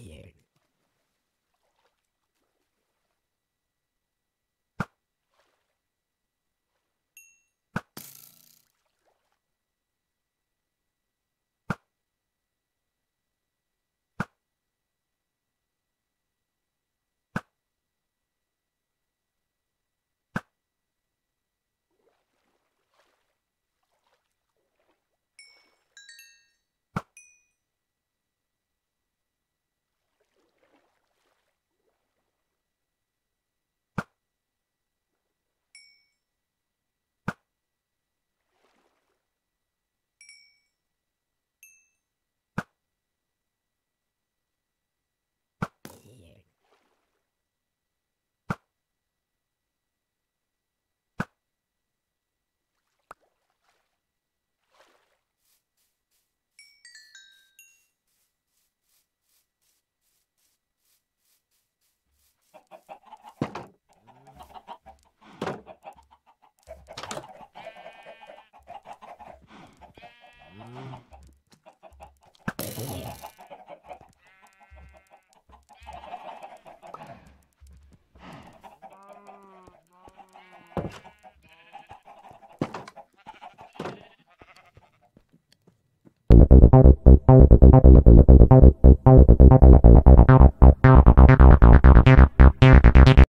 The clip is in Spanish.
year. You.